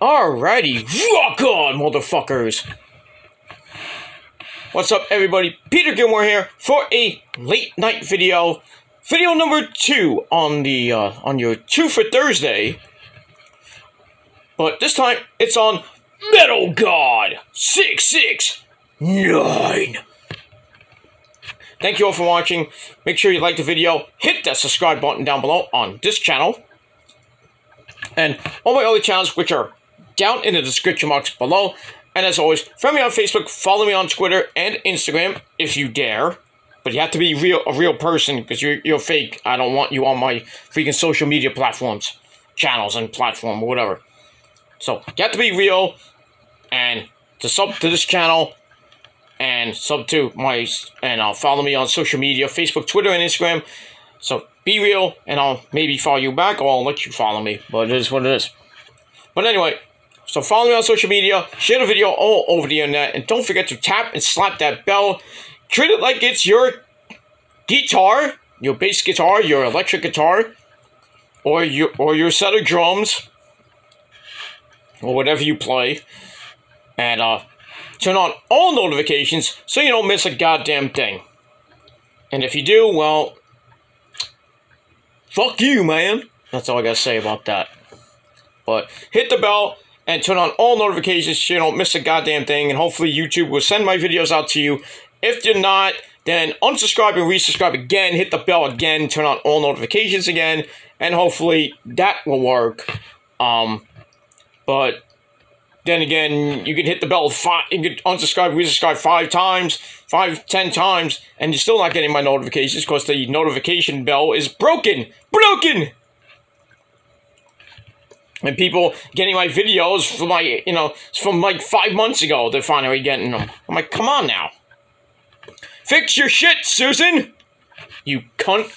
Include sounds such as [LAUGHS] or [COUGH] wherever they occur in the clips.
Alrighty, rock on, motherfuckers! What's up, everybody? Peter Gilmour here for a late night video, video number two on the uh, on your two for Thursday. But this time it's on Metal God six six nine. Thank you all for watching. Make sure you like the video, hit that subscribe button down below on this channel, and all my other channels, which are down in the description box below. And as always, friend me on Facebook, follow me on Twitter and Instagram if you dare. But you have to be real, a real person because you're, you're fake. I don't want you on my freaking social media platforms, channels and platform or whatever. So you have to be real and to sub to this channel and sub to my and uh, follow me on social media, Facebook, Twitter, and Instagram. So be real, and I'll maybe follow you back, or I'll let you follow me. But it is what it is. But anyway, so follow me on social media, share the video all over the internet, and don't forget to tap and slap that bell. Treat it like it's your guitar, your bass guitar, your electric guitar, or your or your set of drums, or whatever you play, and uh, turn on all notifications so you don't miss a goddamn thing. And if you do, well, fuck you, man. That's all I gotta say about that. But hit the bell and turn on all notifications so you don't miss a goddamn thing. And hopefully YouTube will send my videos out to you. If you're not, then unsubscribe and resubscribe again. Hit the bell again. Turn on all notifications again. And hopefully that will work. Um, but then again, you can hit the bell five, you can unsubscribe, resubscribe five times, five, ten times, and you're still not getting my notifications because the notification bell is broken. Broken! And people getting my videos from my you know from like five months ago they're finally getting them i'm like come on now. Fix your shit susan. You cunt.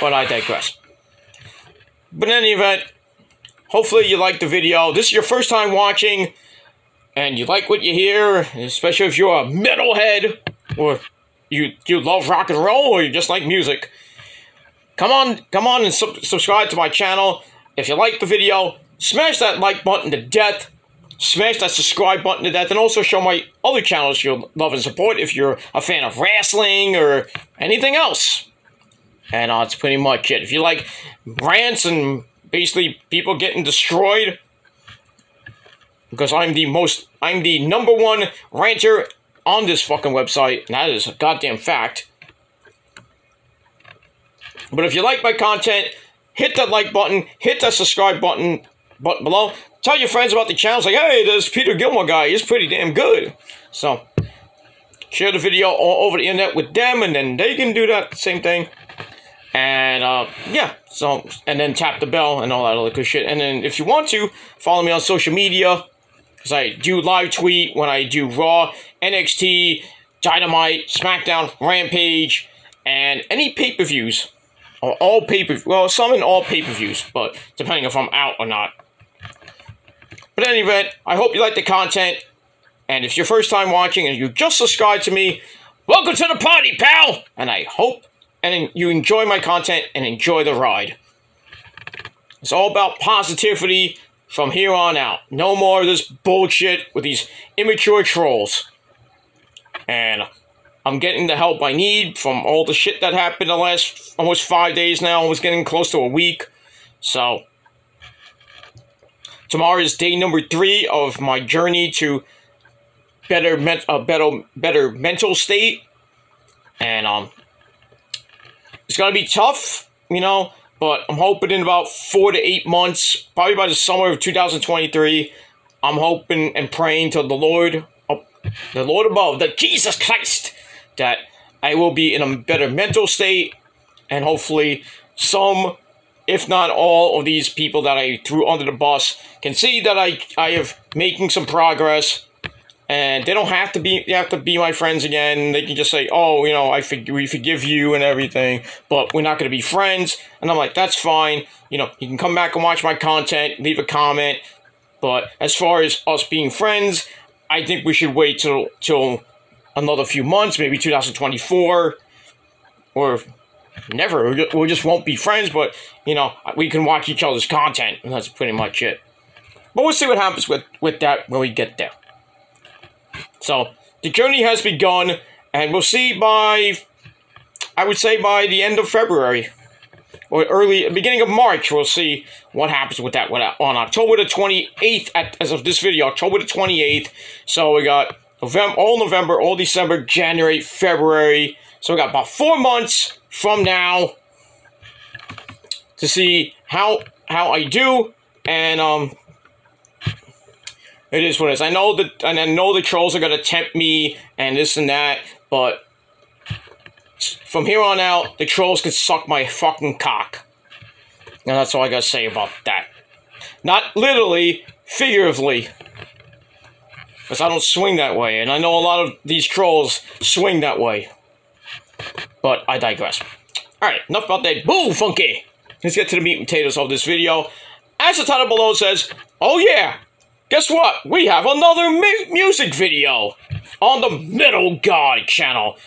But i digress. But in any event hopefully you like the video. This is your first time watching and you like what you hear especially if you're a metalhead or you you love rock and roll or you just like music come on, come on and sub subscribe to my channel. If you like the video, smash that like button to death. Smash that subscribe button to death. And also show my other channels you love and support if you're a fan of wrestling or anything else. And uh, that's pretty much it. If you like rants and basically people getting destroyed, because I'm the most, I'm the number one ranter on this fucking website, and that is a goddamn fact. But if you like my content, hit that like button, hit that subscribe button button below. Tell your friends about the channel. Say, hey, this Peter Gilmour guy is pretty damn good. So, share the video all over the internet with them, and then they can do that same thing. And, uh, yeah, so, and then tap the bell and all that other good shit. And then if you want to, follow me on social media. Because I do live tweet when I do Raw, NXT, Dynamite, SmackDown, Rampage, and any pay-per-views all pay per well, some in all pay per views, but depending if I'm out or not. But in any event, I hope you like the content. And if you're first time watching and you just subscribed to me, welcome to the party, pal! And I hope and you enjoy my content and enjoy the ride. It's all about positivity from here on out. No more of this bullshit with these immature trolls. And I'm getting the help I need from all the shit that happened the last almost five days now. I was getting close to a week. So, tomorrow is day number three of my journey to better, men- a better, better mental state. And, um, it's gonna be tough, you know, but I'm hoping in about four to eight months, probably by the summer of 2023, I'm hoping and praying to the Lord, the Lord above, that Jesus Christ that I will be in a better mental state, and hopefully some, if not all, of these people that I threw under the bus can see that I I have making some progress, and they don't have to be have to be my friends again. They can just say, oh, you know, I for, we forgive you and everything, but we're not going to be friends. And I'm like, that's fine. You know, you can come back and watch my content, leave a comment. But as far as us being friends, I think we should wait till till another few months, maybe 2024, or never. We just won't be friends, but you know, we can watch each other's content, and that's pretty much it. But we'll see what happens with with that when we get there. So the journey has begun, and we'll see by, I would say by the end of February or early beginning of March, we'll see what happens with that. On October the 28th, at, as of this video, October the 28th. So we got November, all November, all December, January, February. So we got about four months from now to see how how I do, and um, it is what it is. I know that, and I know the trolls are gonna tempt me and this and that, but from here on out, the trolls can suck my fucking cock. And that's all I gotta say about that. Not literally, figuratively. Because I don't swing that way, and I know a lot of these trolls swing that way. But I digress. Alright, enough about that. Boo, funky! Let's get to the meat and potatoes of this video. As the title below says, oh yeah, guess what? We have another mu music video on the Metal God channel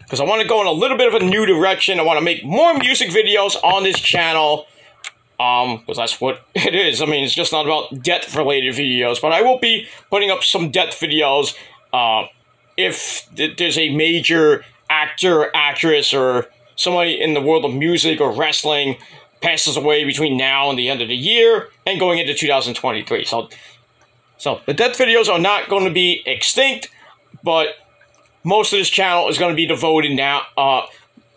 because I want to go in a little bit of a new direction. I want to make more music videos on this channel. Um, because that's what [LAUGHS] it is. I mean, it's just not about death-related videos, but I will be putting up some death videos, uh, if th there's a major actor, actress, or somebody in the world of music or wrestling passes away between now and the end of the year and going into 2023. So, so the death videos are not going to be extinct, but most of this channel is going to be devoted now, uh,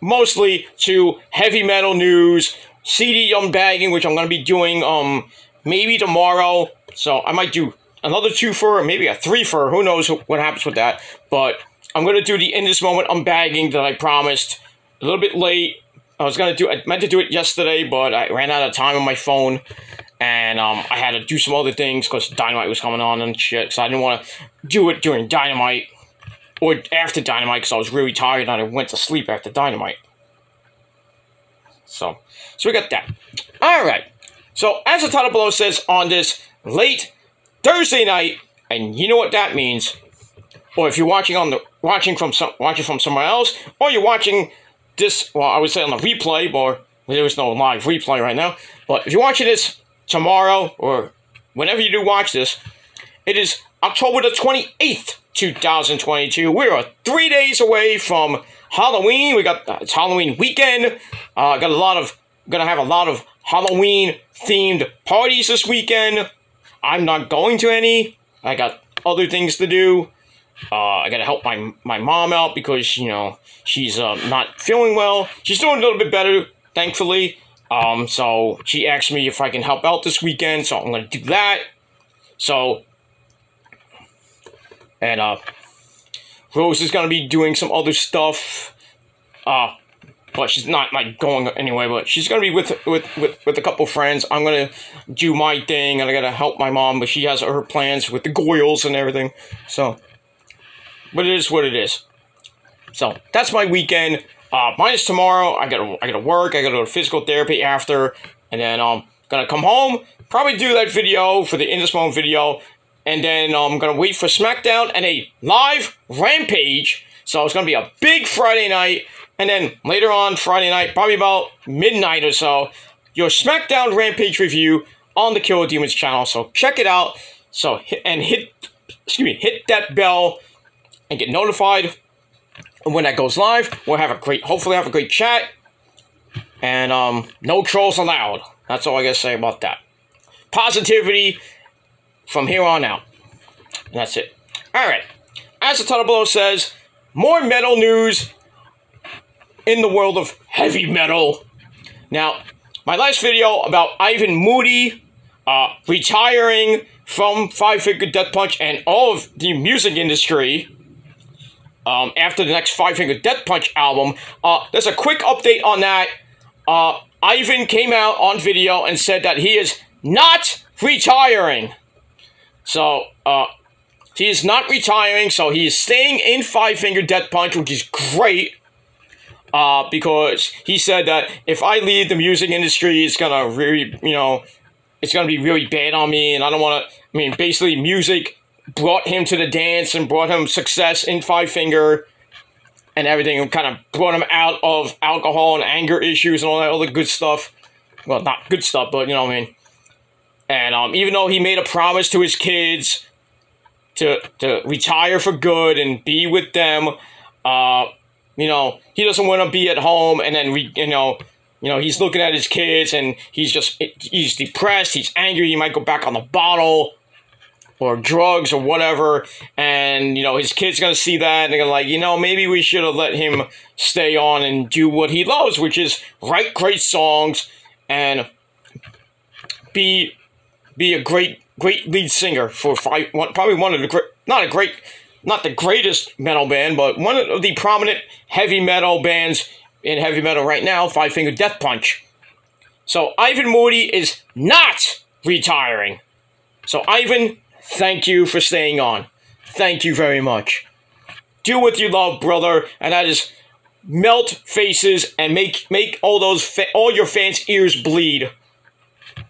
mostly to heavy metal news, CD unbagging, which I'm going to be doing um maybe tomorrow. So I might do another two for, maybe a three for. Who knows what happens with that? But I'm going to do the in this moment unbagging that I promised. A little bit late. I was going to do. I meant to do it yesterday, but I ran out of time on my phone and um, I had to do some other things because Dynamite was coming on and shit, so I didn't want to do it during Dynamite or after Dynamite because I was really tired and I went to sleep after Dynamite. So, so we got that. All right. So as the title below says, on this late Thursday night, and you know what that means, or if you're watching on the watching from some watching from somewhere else, or you're watching this, well, I would say on the replay, or there is no live replay right now. But if you're watching this tomorrow or whenever you do watch this, it is October the 28th, 2022. We are three days away from Halloween. We got uh, it's Halloween weekend. Uh, got a lot of gonna have a lot of Halloween themed parties this weekend. I'm not going to any. I got other things to do. Uh, I gotta help my my mom out because you know she's uh, not feeling well. She's doing a little bit better, thankfully. Um, so she asked me if I can help out this weekend, so I'm gonna do that. So and uh, Rose is gonna be doing some other stuff. Uh, but she's not like going anyway. But she's gonna be with with with, with a couple friends. I'm gonna do my thing, and I gotta help my mom. But she has her plans with the Goyles and everything. So, but it is what it is. So that's my weekend. Uh, minus tomorrow. I gotta I gotta work. I gotta go to physical therapy after, and then I'm um, gonna come home. Probably do that video for the In This Moment video, and then I'm going to wait for SmackDown and a live Rampage. So it's going to be a big Friday night. And then later on Friday night, probably about midnight or so, your SmackDown Rampage review on the Killer Demons channel. So check it out. So and hit, excuse me, hit that bell and get notified when that goes live. We'll have a great, hopefully have a great chat. And um, no trolls allowed. That's all I gotta say about that. Positivity from here on out. That's it. Alright. As the title below says, more metal news in the world of heavy metal. Now, my last video about Ivan Moody uh, retiring from Five Finger Death Punch and all of the music industry um, after the next Five Finger Death Punch album. Uh, there's a quick update on that. Uh, Ivan came out on video and said that he is not retiring. So, uh, he is not retiring, so he is staying in Five Finger Death Punch, which is great. Uh, because he said that if I leave the music industry, it's gonna really, you know, it's gonna be really bad on me, and I don't want to. I mean, basically, music brought him to the dance and brought him success in Five Finger, and everything, and kind of brought him out of alcohol and anger issues and all that other good stuff. Well, not good stuff, but you know what I mean. And um, even though he made a promise to his kids to to retire for good and be with them, uh, you know, he doesn't want to be at home and then re, you know, you know, he's looking at his kids and he's just he's depressed, he's angry, he might go back on the bottle or drugs or whatever, and you know his kid's gonna see that and they're gonna like, you know, maybe we should have let him stay on and do what he loves, which is write great songs and be be a great great lead singer for five, one, probably one of the great, not a great, not the greatest metal band, but one of the prominent heavy metal bands in heavy metal right now, Five Finger Death Punch. So Ivan Moody is not retiring. So Ivan, thank you for staying on. Thank you very much. Do what you love, brother, and that is melt faces and make make all those all your fans' ears bleed.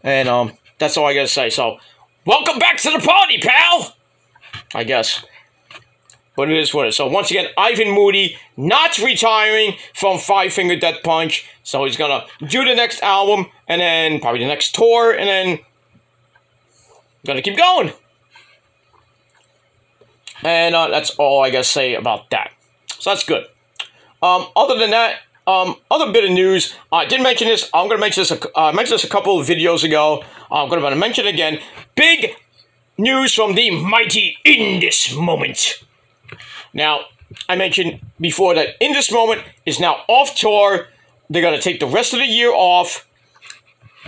And um, that's all I gotta say. So, welcome back to the party, pal. I guess. But it is what it is. So once again, Ivan Moody not retiring from Five Finger Death Punch. So he's gonna do the next album and then probably the next tour and then gonna keep going. And uh, that's all I gotta say about that. So that's good. Um, other than that, um, other bit of news. I did mention this. I'm gonna mention this. Uh, I mentioned this a couple of videos ago. I'm gonna mention it again. Big news from the mighty in this moment. Now, I mentioned before that in this moment is now off tour. They're gonna take the rest of the year off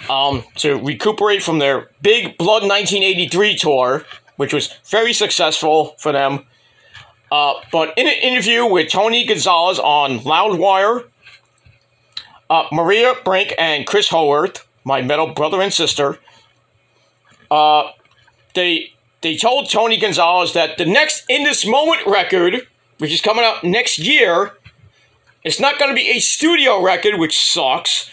um, to recuperate from their big Blood 1983 tour, which was very successful for them. Uh, but in an interview with Toni Gonzalez on Loudwire, uh, Maria Brink and Chris Howorth, my metal brother and sister, uh, they they told Toni Gonzalez that the next In This Moment record, which is coming out next year, it's not going to be a studio record, which sucks.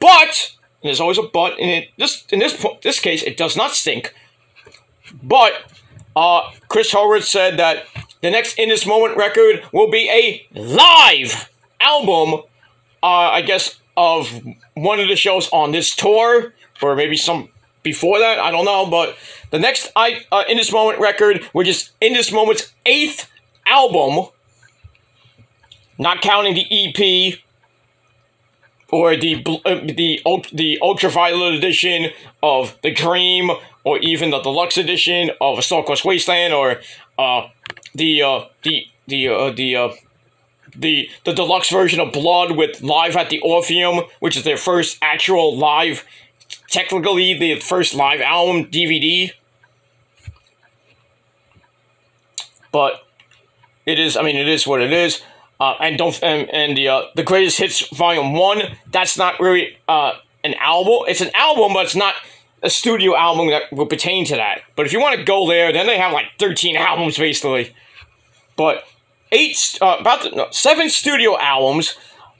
But there's always a but in it. This in this this case, it does not stink. But uh, Chris Howorth said that the next In This Moment record will be a live album. Uh, I guess of one of the shows on this tour, or maybe some before that. I don't know, but the next I uh, In This Moment record, which is In This Moment's eighth album, not counting the EP or the uh, the the ultraviolet edition of the Dream, or even the deluxe edition of A Star Wasteland, or uh, the uh, the the uh, the uh, the the deluxe version of Blood with Live at the Orpheum, which is their first actual live, technically the first live album DVD. But it is, I mean, it is what it is. Uh, and don't and, and the uh, the greatest hits volume one. That's not really uh, an album. It's an album, but it's not a studio album that will pertain to that. But if you want to go there, then they have like thirteen [LAUGHS] albums basically. But eight, uh, about the, no, seven studio albums.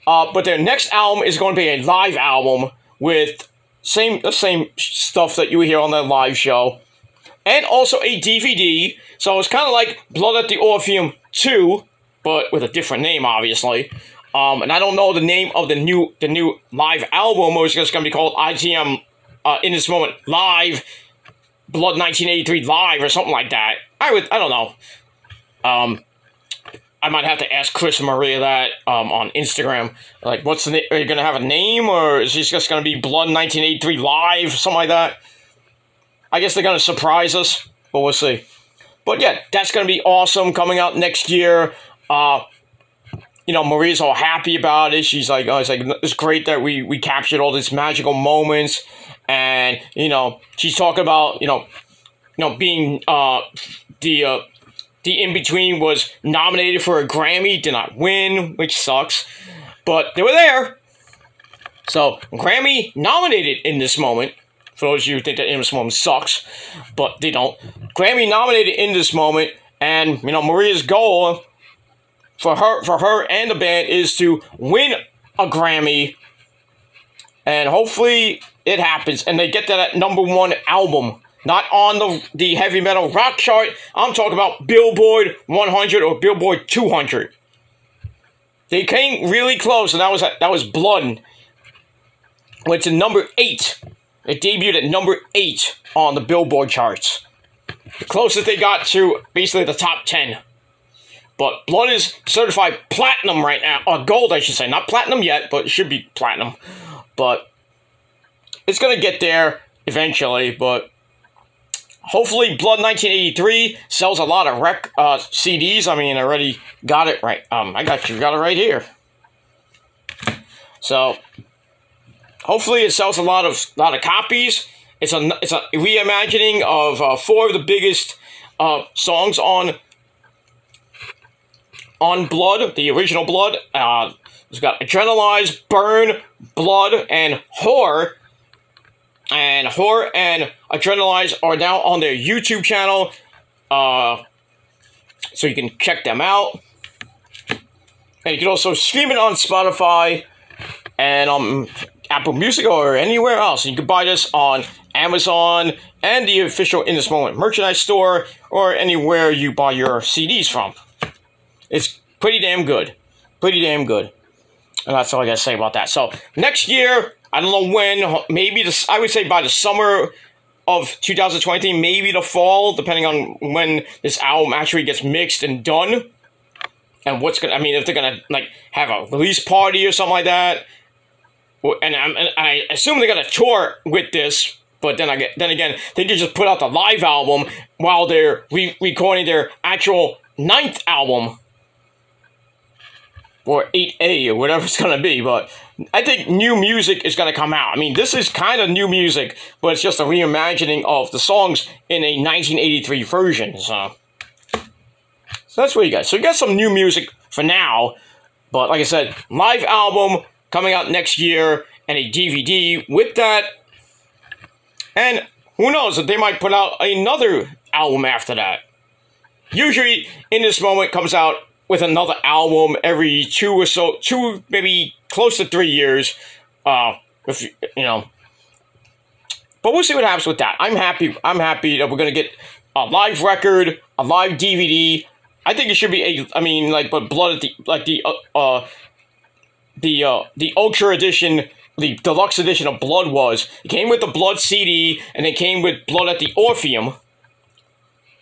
Uh, but their next album is going to be a live album with same the same stuff that you hear on their live show, and also a DVD. So it's kind of like Blood at the Orpheum two but with a different name, obviously. Um, and I don't know the name of the new the new live album, it's just going to be called ITM uh, in this moment live, Blood 1983 live, or something like that. I would I don't know. Um, I might have to ask Chris and Maria that um, on Instagram. Like, what's the are you gonna have a name, or is this just gonna be Blood 1983 live, something like that? I guess they're gonna surprise us, but we'll see. But yeah, that's gonna be awesome coming out next year. Uh, you know, Maria's all happy about it. She's like, oh, it's like it's great that we we captured all these magical moments, and you know, she's talking about you know, you know, being uh the uh, the in between was nominated for a Grammy, did not win, which sucks, but they were there. So Grammy nominated in this moment. For those of you who think that in this moment sucks, but they don't. Grammy nominated in this moment, and you know Maria's goal for her for her and the band is to win a Grammy and hopefully it happens and they get that number one album not on the the heavy metal rock chart i'm talking about billboard 100 or billboard 200 they came really close, and that was that was Blood. Went to number eight. It debuted at number eight on the Billboard charts. The closest they got to basically the top ten. But Blood is certified platinum right now, or gold, I should say. Not platinum yet, but it should be platinum. But it's gonna get there eventually. But hopefully, Blood 1983 sells a lot of rec uh, CDs. I mean, I already got it right. Um, I got you got it right here. So hopefully, it sells a lot of lot of copies. It's a it's a reimagining of uh, four of the biggest uh, songs on on Blood, the original Blood. Uh, it's got Adrenalize, Burn, Blood, and Horror. And Horror and Adrenalize are now on their YouTube channel. Uh, so you can check them out. And you can also stream it on Spotify and um, Apple Music or anywhere else. You can buy this on Amazon and the official In This Moment merchandise store or anywhere you buy your CDs from. It's pretty damn good. Pretty damn good. And that's all I gotta say about that. So next year, I don't know when, maybe this I would say by the summer of 2020, maybe the fall, depending on when this album actually gets mixed and done. And what's gonna I mean if they're gonna like have a release party or something like that. And, and I assume they're gonna tour with this but then I get, then again, they could just put out the live album while they're re- recording their actual ninth album or 8A or whatever it's going to be. But I think new music is going to come out. I mean, this is kind of new music, but it's just a reimagining of the songs in a 1983 version. So, so that's what you got. So you got some new music for now. But like I said, live album coming out next year and a DVD with that. And who knows, that they might put out another album after that. Usually, in this moment, comes out with another album every two or so, two maybe close to three years. Uh, if you know, but we'll see what happens with that. I'm happy. I'm happy that we're gonna get a live record, a live DVD. I think it should be a. I mean, like, but blood at the like the uh, uh the uh the ultra edition. The deluxe edition of Blood was. It came with the Blood CD, and it came with Blood at the Orpheum,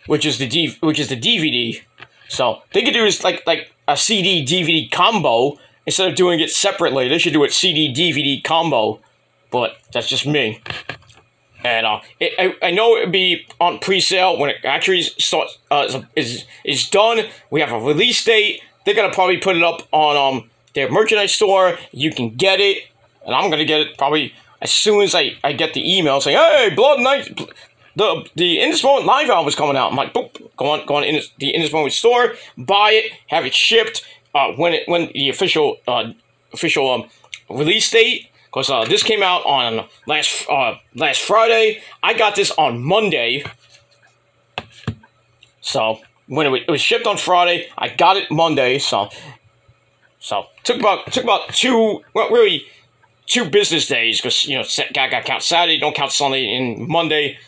which is the D, which is the DVD. So they could do is like like a CD DVD combo instead of doing it separately. They should do it CD DVD combo, but that's just me. And uh, it, I, I know it would be on pre-sale when it actually starts uh, is is done. We have a release date. They're gonna probably put it up on um their merchandise store. You can get it, and I'm gonna get it probably as soon as I, I get the email saying, "Hey, Blood Night, the the In This Moment live album was coming out. I'm like, go on, go on in the In This Moment store, buy it, have it shipped. Uh, when it when the official uh, official um, release date, because uh, this came out on last uh, last Friday. I got this on Monday. So when it was, it was shipped on Friday, I got it Monday. So so took about took about two well really two business days because you know got got count Saturday, don't count Sunday, and Monday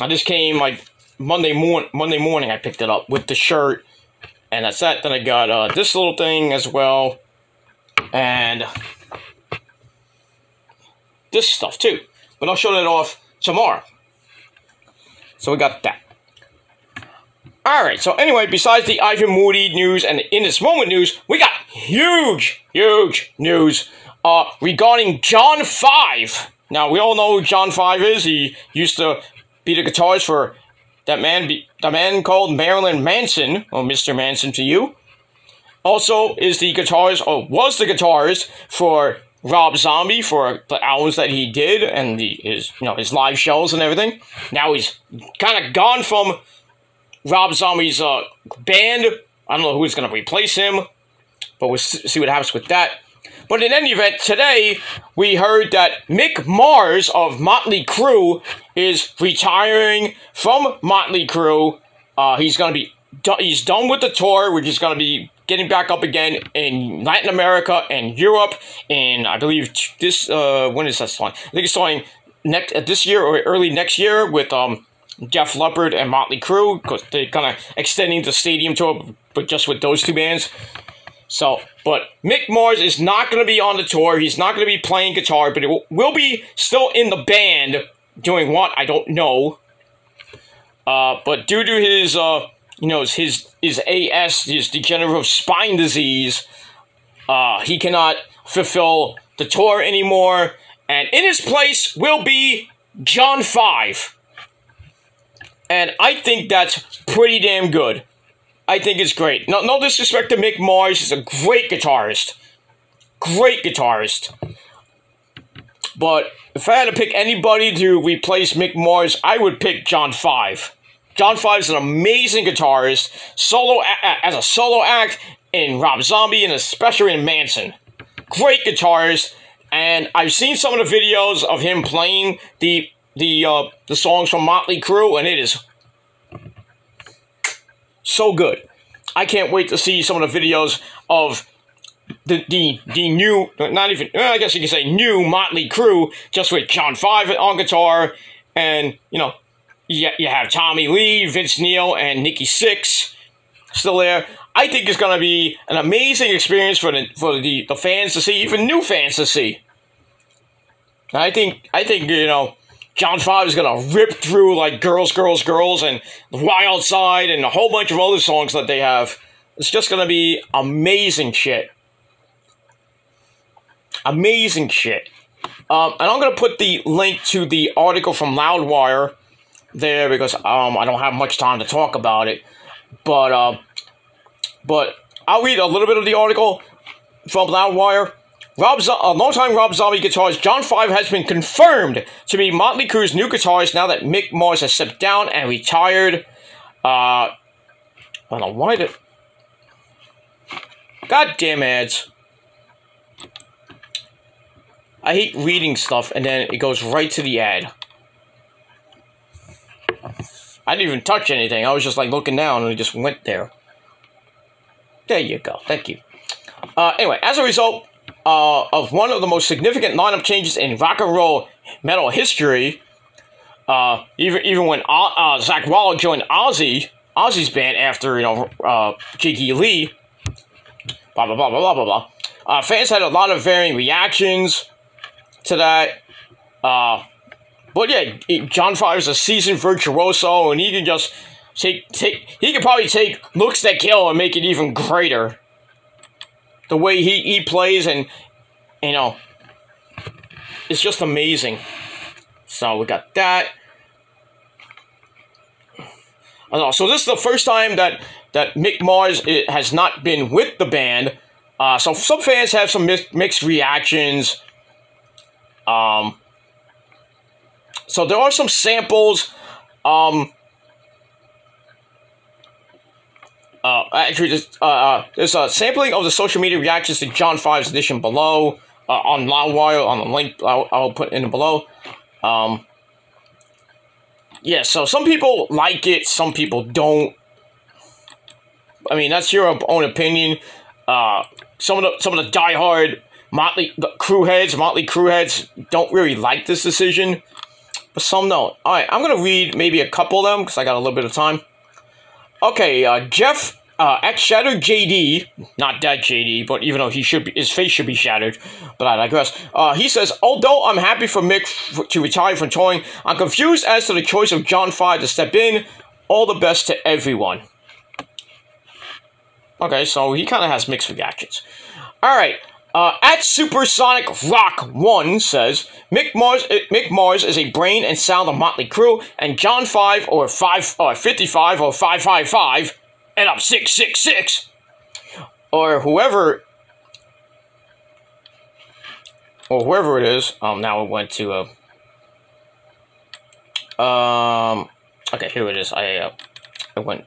I just came like Monday morning. Monday morning, I picked it up with the shirt, and that's that. Then I got uh, this little thing as well, and this stuff too. But I'll show that off tomorrow. So we got that. Alright, so anyway, besides the Ivan Moody news and In This Moment news, we got huge, huge news uh, regarding John 5. Now, we all know who John 5 is. He used to be the guitarist for that man, the man called Marilyn Manson, or Mr. Manson to you. Also, is the guitarist, or was the guitarist for Rob Zombie for the albums that he did and the his you know his live shows and everything. Now he's kind of gone from Rob Zombie's uh, band. I don't know who's going to replace him, but we'll see what happens with that. But in any event, today we heard that Mick Mars of Motley Crue is retiring from Motley Crue. Uh, he's going to be he's done with the tour. We're just going to be getting back up again in Latin America and Europe. And I believe this uh, when is that starting? I think it's starting next uh, this year or early next year with um Def Leppard and Motley Crue because they're kind of extending the stadium tour, but just with those two bands. So, but Mick Mars is not going to be on the tour. He's not going to be playing guitar, but will, will be still in the band doing what I don't know. Uh, but due to his, uh, you know, his his AS, his degenerative spine disease, uh, he cannot fulfill the tour anymore. And in his place will be John Five. And I think that's pretty damn good. I think it's great. No, no disrespect to Mick Mars, he's a great guitarist. Great guitarist. But if I had to pick anybody to replace Mick Mars, I would pick John Five. John Five is an amazing guitarist, solo as a solo act in Rob Zombie and especially in Manson. Great guitarist, and I've seen some of the videos of him playing the the uh, the songs from Motley Crue, and it is so good. I can't wait to see some of the videos of the the the new, not even I guess you can say new Motley Crue, just with John Five on guitar, and you know, you, you have Tommy Lee, Vince Neil, and Nikki Sixx still there. I think it's gonna be an amazing experience for the for the, the fans to see, even new fans to see. I think I think you know John Five is gonna rip through like Girls, Girls, Girls and Wild Side and a whole bunch of other songs that they have. It's just gonna be amazing shit. Amazing shit. Um, and I'm gonna put the link to the article from Loudwire there because um, I don't have much time to talk about it. But uh, but I'll read a little bit of the article from Loudwire. Rob, Z- a longtime Rob Zombie guitarist John Five has been confirmed to be Motley Crue's new guitarist now that Mick Mars has stepped down and retired. Uh, I don't know why. God damn ads. I hate reading stuff and then it goes right to the ad. I didn't even touch anything. I was just like looking down and it just went there. There you go. Thank you. Uh, anyway, as a result, uh, of one of the most significant lineup changes in rock and roll metal history. Uh, even even when uh, Zakk Wylde joined Ozzy, Ozzy's band after you know uh. Lee, blah blah blah blah blah blah blah. Uh, fans had a lot of varying reactions to that. Uh, but yeah, John Five is a seasoned virtuoso, and he can just take take. He could probably take looks that kill and make it even greater the way he, he plays and you know it's just amazing. So we got that. Know, so this is the first time that that Mick Mars has not been with the band. Uh, so some fans have some mixed reactions. Um, so there are some samples. Um, Uh, actually, there's, uh, uh, there's a sampling of the social media reactions to John Five's edition below uh, on Loudwire on the link I'll, I'll put in below. Um, yeah, so some people like it, some people don't. I mean, that's your own opinion. Uh, some of the some of the diehard Motley Crue heads, Motley Crue heads, don't really like this decision, but some don't. All right, I'm gonna read maybe a couple of them because I got a little bit of time. Okay, uh, Jeff uh, X Shattered JD, not that JD, but even though he should be, his face should be shattered, but I digress. Uh, he says, although I'm happy for Mick to retire from touring, I'm confused as to the choice of John Five to step in. All the best to everyone. Okay, so he kind of has mixed reactions. All right, uh, at Supersonic Rock One says Mick Mars. Uh, Mick Mars is a brain and sound of Motley Crue, and John Five or Five or Fifty Five or Five Five Five, and up Six Six Six, or whoever, or whoever it is. Um, now it went to a. Uh, um. Okay, here it is. I uh, I went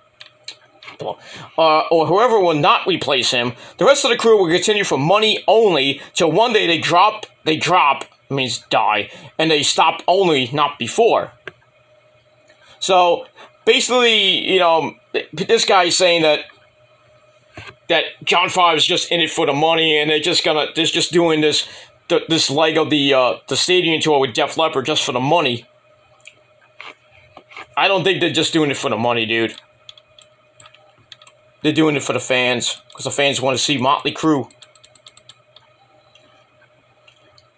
uh, or whoever will not replace him. The rest of the crew will continue for money only till one day they drop, they drop, means die, and they stop only, not before. So, basically, you know, this guy is saying that that John Five is just in it for the money, and they're just gonna, they're just doing this, this leg of the uh, the stadium tour with Def Leppard just for the money. I don't think they're just doing it for the money, dude. They're doing it for the fans because the fans want to see Motley Crue.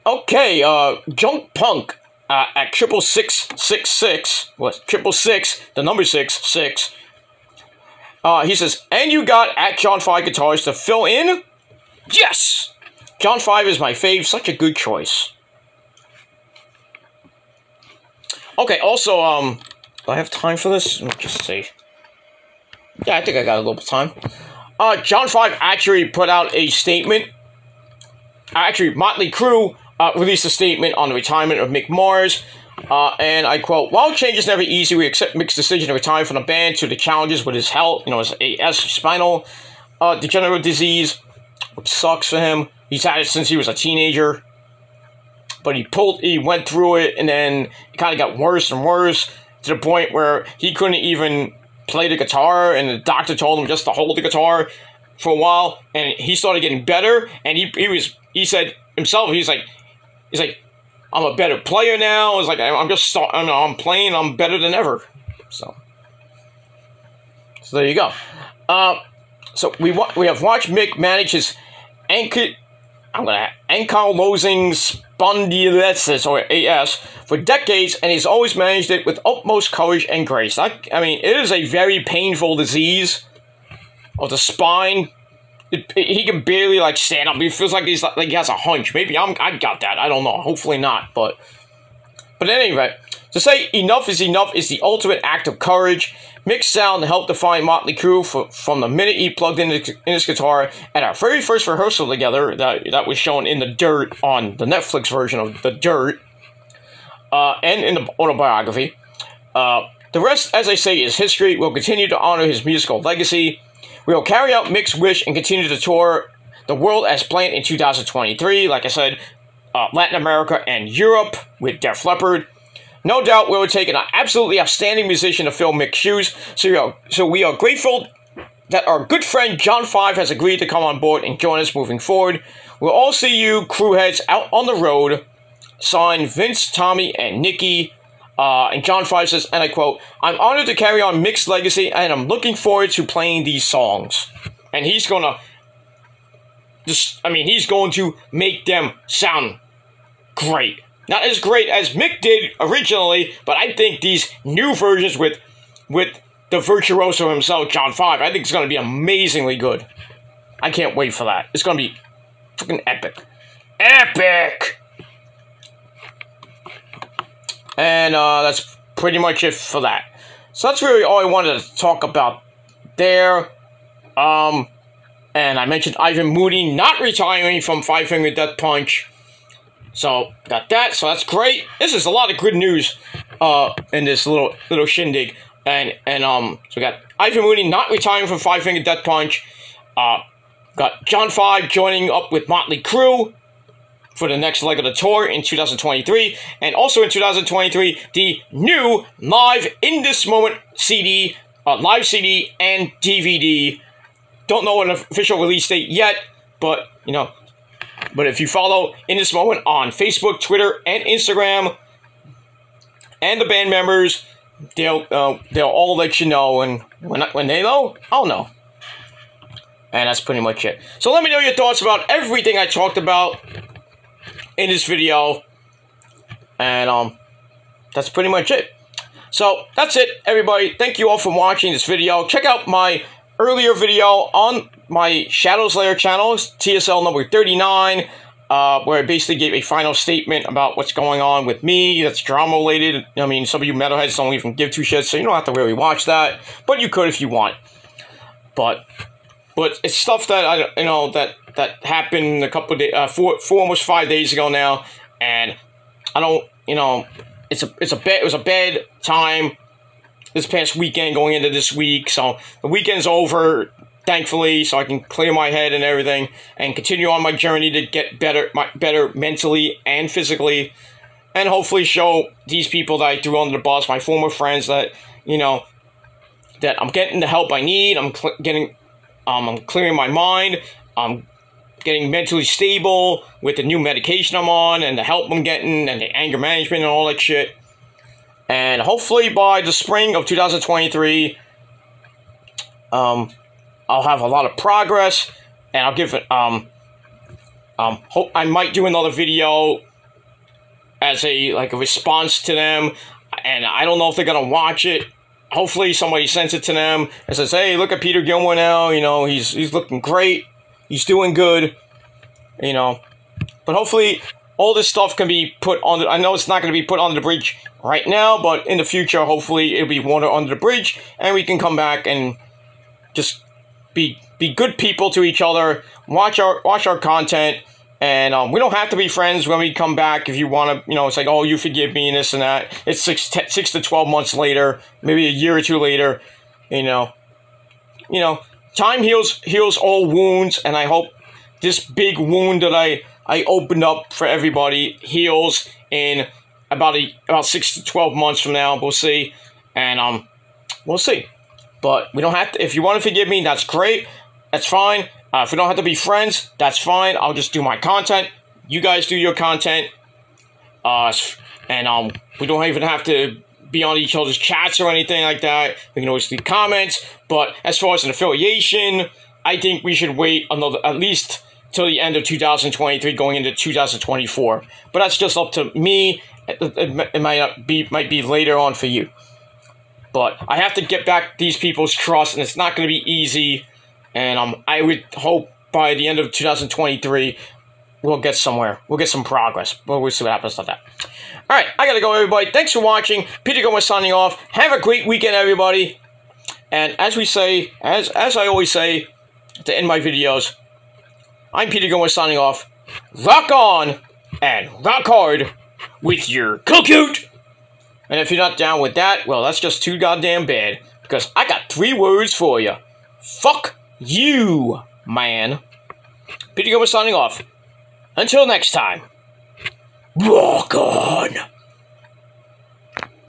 Okay, uh, Junk Punk uh, at triple six six six what triple six the number six six. Uh, he says, and you got at John Five Guitars to fill in. Yes, John Five is my fave. Such a good choice. Okay, also, um, do I have time for this? Let me just see. Yeah, I think I got a little time. Uh, John Five actually put out a statement. Actually, Motley Crue uh, released a statement on the retirement of Mick Mars. Uh, and I quote, While change is never easy, we accept Mick's decision to retire from the band to the challenges with his health, you know, his AS spinal uh, degenerative disease, which sucks for him. He's had it since he was a teenager. But he pulled, he went through it, and then it kind of got worse and worse to the point where he couldn't even play the guitar, and the doctor told him just to hold the guitar for a while, and he started getting better, and he, he was, he said himself, he's like, he's like, I'm a better player now. It's like I'm just start, I'm, I'm playing. I'm better than ever. So, so there you go. Uh, so we wa- we have watched Mick manage his ankle. I'm gonna ankylosing spondylosis or AS for decades, and he's always managed it with utmost courage and grace. I, I mean, it is a very painful disease of the spine it, he can barely like stand up. He feels like he's like he has a hunch. Maybe I'm I got that. I don't know. Hopefully not. But but anyway, to say enough is enough is the ultimate act of courage. Mick's sound helped define Motley Crue for, from the minute he plugged in, in his guitar at our very first rehearsal together that that was shown in the Dirt on the Netflix version of the Dirt, uh, and in the autobiography. Uh, the rest, as I say, is history. We'll continue to honor his musical legacy. We will carry out Mick's wish and continue to tour the world as planned in 2023. Like I said, uh, Latin America and Europe with Def Leppard. No doubt we will take an absolutely outstanding musician to fill Mick's shoes. So we are, so we are grateful that our good friend John Five has agreed to come on board and join us moving forward. We'll all see you, crew heads out on the road. Signed Vince, Tommy, and Nikki. Uh, and John Five says, and I quote, I'm honored to carry on Mick's legacy, and I'm looking forward to playing these songs. And he's gonna just, I mean, he's going to make them sound great. Not as great as Mick did originally, but I think these new versions with with the virtuoso himself, John Five, I think it's gonna be amazingly good. I can't wait for that. It's gonna be fucking epic. Epic! And uh, that's pretty much it for that. So that's really all I wanted to talk about there. Um, and I mentioned Ivan Moody not retiring from Five Finger Death Punch. So got that. So that's great. This is a lot of good news uh, in this little little shindig. And and um, so we got Ivan Moody not retiring from Five Finger Death Punch. Uh, got John Five joining up with Motley Crue for the next leg of the tour in 2023. And also in 2023, the new Live in This Moment CD, uh, live CD and DVD. Don't know an official release date yet, but, you know, but if you follow In This Moment on Facebook, Twitter, and Instagram, and the band members, they'll uh, they'll all let you know, and when when they know, I'll know. And that's pretty much it. So let me know your thoughts about everything I talked about in this video. And um, that's pretty much it. So that's it, everybody. Thank you all for watching this video. Check out my earlier video on my Shadows Lair channel, TSL number 39, uh, where I basically gave a final statement about what's going on with me that's drama related. I mean, some of you metalheads don't even give two shits, so you don't have to really watch that, but you could if you want. But but it's stuff that I you know that that happened a couple of days, uh, four, four almost five days ago now, and I don't, you know, it's a it's a bad it was a bad time this past weekend going into this week. So the weekend's over, thankfully, so I can clear my head and everything and continue on my journey to get better, my, better mentally and physically, and hopefully show these people that I threw under the bus, my former friends, that you know that I'm getting the help I need. I'm getting, um, I'm clearing my mind. I'm getting mentally stable with the new medication I'm on and the help I'm getting and the anger management and all that shit. And hopefully by the spring of 2023, um, I'll have a lot of progress, and I'll give it um um hope I might do another video as a like a response to them, and I don't know if they're gonna watch it. Hopefully, somebody sends it to them and says, "Hey, look at Peter Gilmour now. You know, he's he's looking great. He's doing good. You know." But hopefully, all this stuff can be put on. The, I know it's not going to be put on the bridge right now, but in the future, hopefully, it'll be water under the bridge, and we can come back and just be be good people to each other. Watch our watch our content and um, we don't have to be friends when we come back if you want to, you know, it's like, oh, you forgive me and this and that. It's six, six to 12 months later, maybe a year or two later, you know. You know, time heals heals all wounds, and I hope this big wound that I, I opened up for everybody heals in about a about six to 12 months from now. We'll see. And um, we'll see. But we don't have to, if you want to forgive me, that's great. That's fine. Uh, if we don't have to be friends, that's fine. I'll just do my content. You guys do your content. Uh, and um, we don't even have to be on each other's chats or anything like that. We can always leave comments. But as far as an affiliation, I think we should wait another at least till the end of 2023, going into 2024. But that's just up to me. It, might be might be later on for you. But I have to get back these people's trust, and it's not going to be easy and um, I would hope by the end of 2023 we'll get somewhere. We'll get some progress. But we'll see what happens to that. All right, I gotta go, everybody. Thanks for watching. Peter Gilmour signing off. Have a great weekend, everybody. And as we say, as as I always say to end my videos, I'm Peter Gilmour signing off. Rock on and rock hard with your cookoot. And if you're not down with that, well, that's just too goddamn bad. Because I got three words for you. Fuck you, man. Peter Gilmour signing off. Until next time, rock on.